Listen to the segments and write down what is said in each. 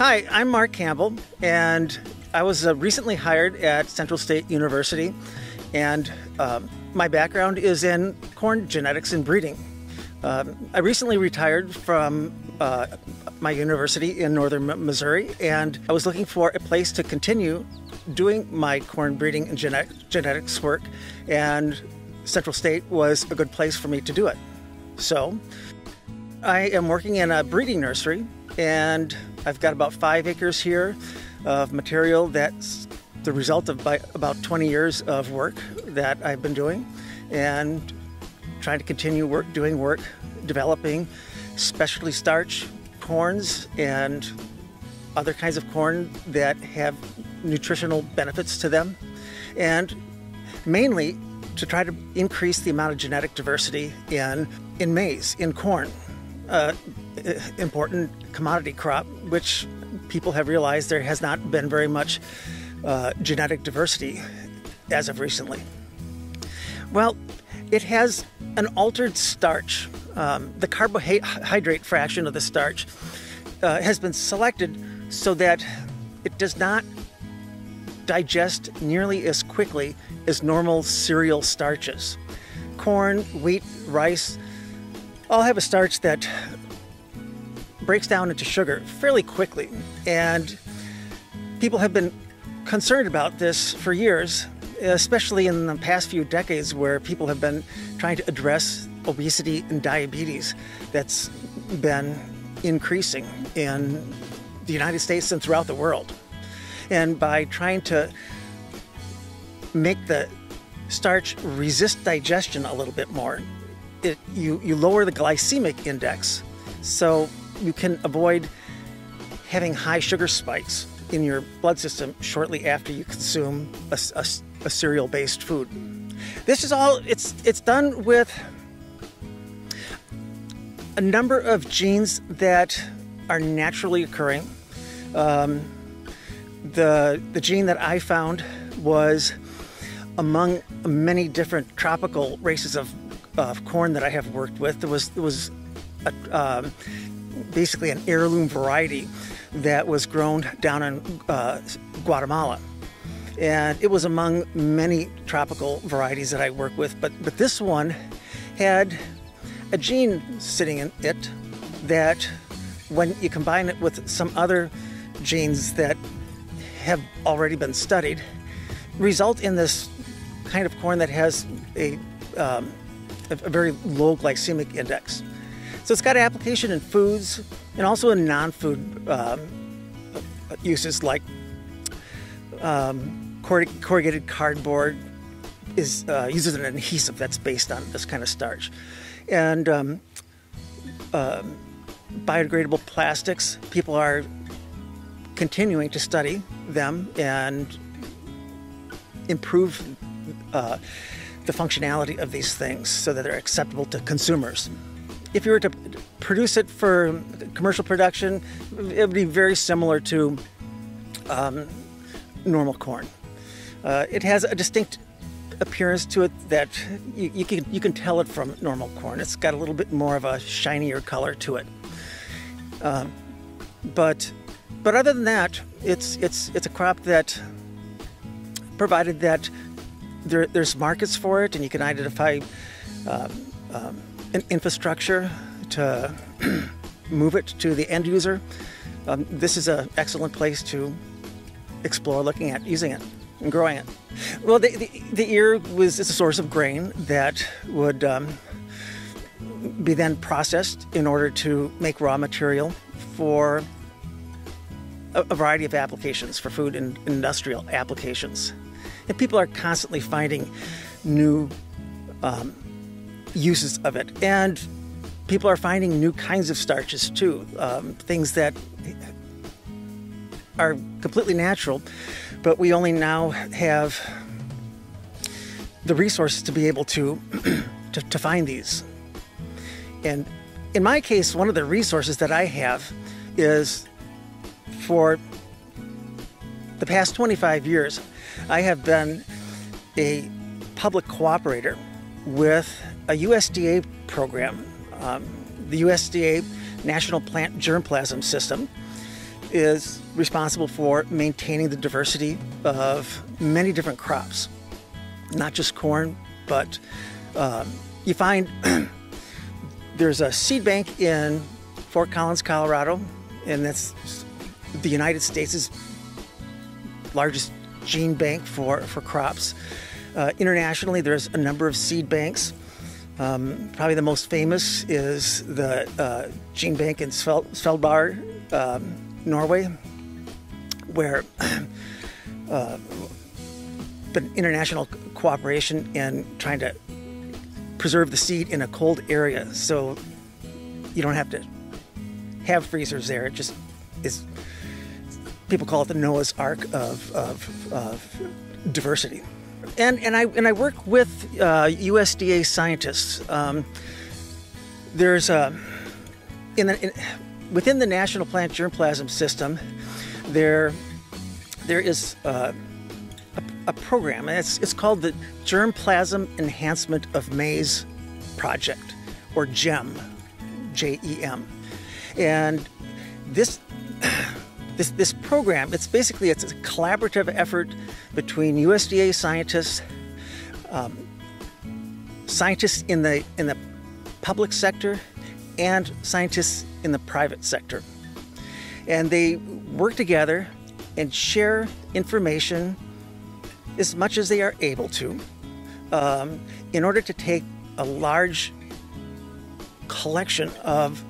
Hi, I'm Mark Campbell, and I was uh, recently hired at Central State University, and um, my background is in corn genetics and breeding. Um, I recently retired from uh, my university in northern Missouri, and I was looking for a place to continue doing my corn breeding and genet- genetics work, and Central State was a good place for me to do it. So, I am working in a breeding nursery, and I've got about five acres here of material that's the result of about 20 years of work that I've been doing, and trying to continue work, doing work, developing specialty starch corns and other kinds of corn that have nutritional benefits to them, and mainly to try to increase the amount of genetic diversity in, in maize, in corn, uh, important commodity crop, which people have realized there has not been very much uh, genetic diversity as of recently. Well, it has an altered starch. Um, the carbohydrate fraction of the starch uh, has been selected so that it does not digest nearly as quickly as normal cereal starches. Corn, wheat, rice all have a starch that breaks down into sugar fairly quickly. And people have been concerned about this for years, especially in the past few decades where people have been trying to address obesity and diabetes that's been increasing in the United States and throughout the world. And by trying to make the starch resist digestion a little bit more, it, you, you lower the glycemic index so you can avoid having high sugar spikes in your blood system shortly after you consume a, a, a cereal based food. This is all, it's, it's done with a number of genes that are naturally occurring. Um, the, the gene that I found was among many different tropical races of, of corn that I have worked with. There was, there was a, um, basically an heirloom variety that was grown down in uh, Guatemala. And it was among many tropical varieties that I work with, but, but this one had a gene sitting in it that, when you combine it with some other genes that have already been studied, result in this kind of corn that has a, um, a very low glycemic index. So it's got application in foods and also in non-food um, uses like um, corrugated cardboard is uh, uses an adhesive that's based on this kind of starch, and um, uh, biodegradable plastics. People are continuing to study them and improve uh, the functionality of these things so that they're acceptable to consumers if you were to produce it for commercial production, it would be very similar to um, normal corn. Uh, it has a distinct appearance to it that you, you, can you can tell it from normal corn. It's got a little bit more of a shinier color to it. Um, but but other than that, it's it's it's a crop that, provided that there, there's markets for it and you can identify. Um, um, an infrastructure to move it to the end user, um, this is an excellent place to explore looking at using it and growing it. Well, the, the, the ear was a source of grain that would um, be then processed in order to make raw material for a, a variety of applications, for food and industrial applications. And people are constantly finding new um, uses of it. And people are finding new kinds of starches too, um, things that are completely natural, but we only now have the resources to be able to, to, to find these. And in my case, one of the resources that I have is for the past 25 years, I have been a public cooperator with a USDA program, um, the USDA National Plant Germplasm System, is responsible for maintaining the diversity of many different crops, not just corn, but um, you find there's a seed bank in Fort Collins, Colorado, and that's the United States' largest gene bank for, for crops. Uh, internationally, there's a number of seed banks. Um, probably the most famous is the uh, gene bank in Svel- um, Norway, where uh, the international cooperation in trying to preserve the seed in a cold area so you don't have to have freezers there. It just is, people call it the Noah's Ark of, of, of diversity. And, and, I, and I work with uh, USDA scientists. Um, there's a, in the, in, within the National Plant Germplasm System, there, there is uh, a, a, program, and it's, it's called the Germplasm Enhancement of Maize Project, or GEM, J E M. And this, this, this program, it's basically it's a collaborative effort between USDA scientists, um, scientists in the, in the public sector, and scientists in the private sector. And they work together and share information as much as they are able to um, in order to take a large collection of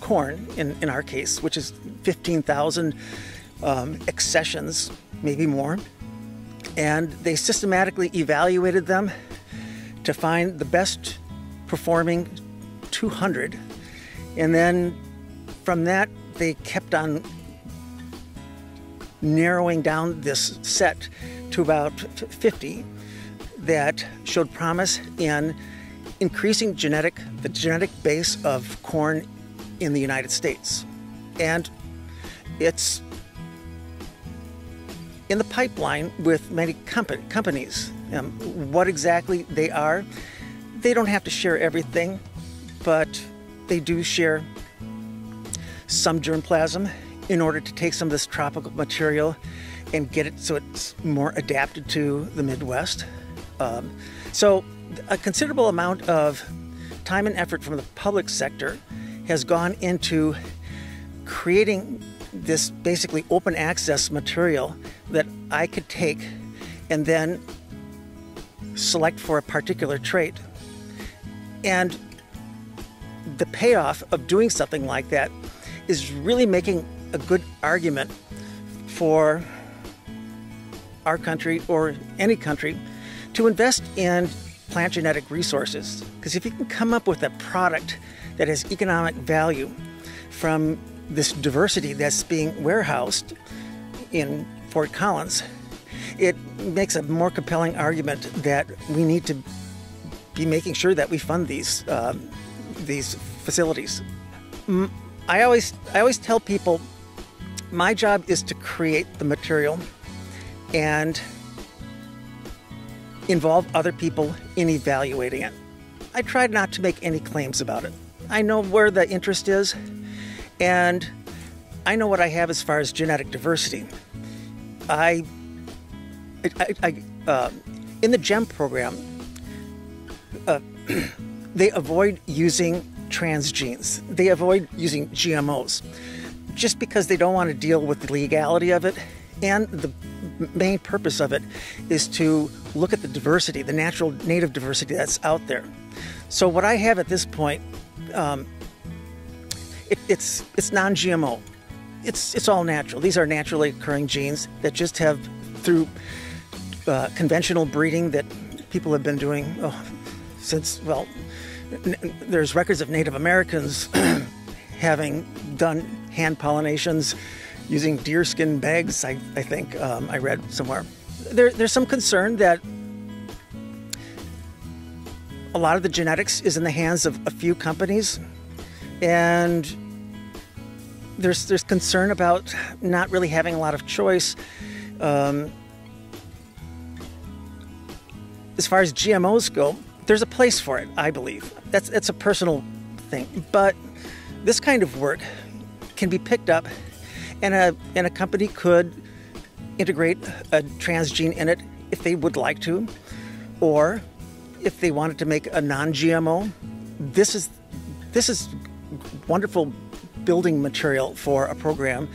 corn, in, in our case, which is 15,000 um, accessions, maybe more. And they systematically evaluated them to find the best performing 200. And then from that, they kept on narrowing down this set to about 50 that showed promise in increasing genetic the genetic base of corn in the United States. And it's in the pipeline with many compa- companies. Um, what exactly they are, they don't have to share everything, but they do share some germplasm in order to take some of this tropical material and get it so it's more adapted to the Midwest. Um, so, a considerable amount of time and effort from the public sector has gone into creating this basically open access material that I could take and then select for a particular trait. And the payoff of doing something like that is really making a good argument for our country or any country to invest in plant genetic resources. Because if you can come up with a product that has economic value from this diversity that's being warehoused in Fort Collins, it makes a more compelling argument that we need to be making sure that we fund these uh, these facilities. I always I always tell people my job is to create the material and involve other people in evaluating it. I try not to make any claims about it. I know where the interest is, and I know what I have as far as genetic diversity. I, I, I uh, in the GEM program, uh, they avoid using transgenes. They avoid using GMOs just because they don't want to deal with the legality of it. And the main purpose of it is to look at the diversity, the natural native diversity that's out there. So, what I have at this point um, it, it's it's non-GMO. It's it's all natural. These are naturally occurring genes that just have through uh, conventional breeding that people have been doing oh, since well. There's records of Native Americans having done hand pollinations using deerskin bags. I, I think um, I read somewhere. There, there's some concern that a lot of the genetics is in the hands of a few companies, and there's there's concern about not really having a lot of choice. Um, as far as GMOs go, there's a place for it, I believe. That's that's a personal thing, but this kind of work can be picked up and a and a company could integrate a transgene in it if they would like to, or if they wanted to make a non-GMO. This is this is wonderful building material for a program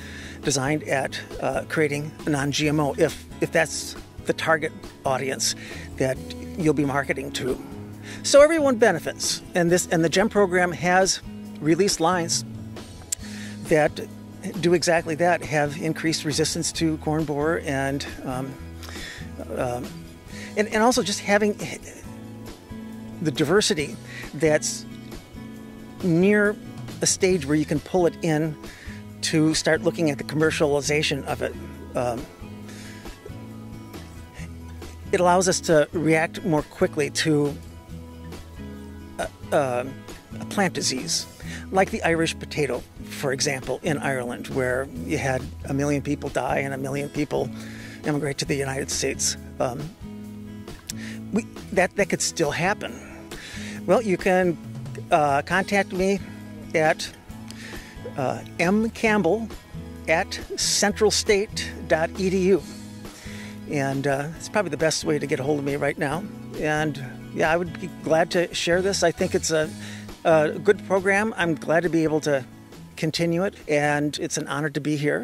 designed at uh, creating a non-GMO. If if that's the target audience that you'll be marketing to. So everyone benefits, and this and the GEM program has released lines that do exactly that. Have increased resistance to corn borer and um, um, and, and also just having the diversity that's near a stage where you can pull it in to start looking at the commercialization of it. Um, it allows us to react more quickly to a, a, a, plant disease, like the Irish potato, for example, in Ireland, where you had a million people die and a million people immigrate to the United States. Um, we, that, that could still happen. Well, you can uh, contact me at uh, mcampbell at centralstate.edu. And uh, it's probably the best way to get a hold of me right now. And yeah, I would be glad to share this. I think it's a, a good program. I'm glad to be able to continue it, and it's an honor to be here.